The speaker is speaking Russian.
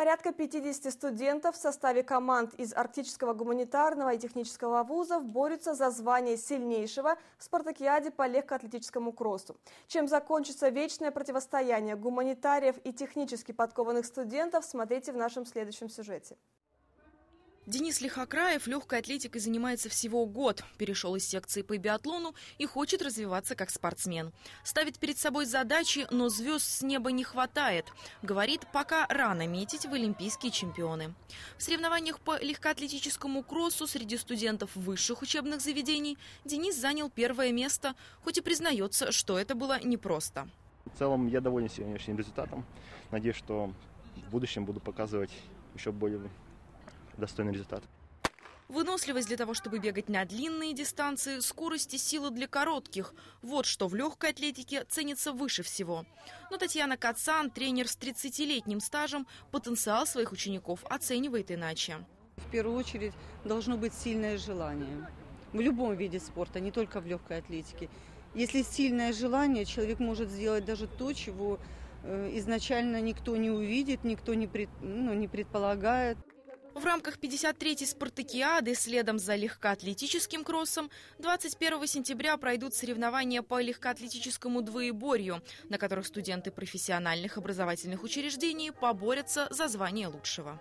Порядка 50 студентов в составе команд из Арктического гуманитарного и технического вузов борются за звание сильнейшего в спартакиаде по легкоатлетическому кроссу. Чем закончится вечное противостояние гуманитариев и технически подкованных студентов, смотрите в нашем следующем сюжете. Денис Лихокраев легкой атлетикой занимается всего год, перешел из секции по биатлону и хочет развиваться как спортсмен. Ставит перед собой задачи, но звезд с неба не хватает. Говорит, пока рано метить в олимпийские чемпионы. В соревнованиях по легкоатлетическому кроссу среди студентов высших учебных заведений Денис занял первое место, хоть и признается, что это было непросто. В целом я доволен сегодняшним результатом. Надеюсь, что в будущем буду показывать еще более достойный результат. Выносливость для того, чтобы бегать на длинные дистанции, скорость и сила для коротких. Вот что в легкой атлетике ценится выше всего. Но Татьяна Кацан, тренер с 30-летним стажем, потенциал своих учеников оценивает иначе. В первую очередь должно быть сильное желание. В любом виде спорта, не только в легкой атлетике. Если сильное желание, человек может сделать даже то, чего э, изначально никто не увидит, никто не, пред, ну, не предполагает. В рамках 53-й спартакиады следом за легкоатлетическим кроссом 21 сентября пройдут соревнования по легкоатлетическому двоеборью, на которых студенты профессиональных образовательных учреждений поборются за звание лучшего.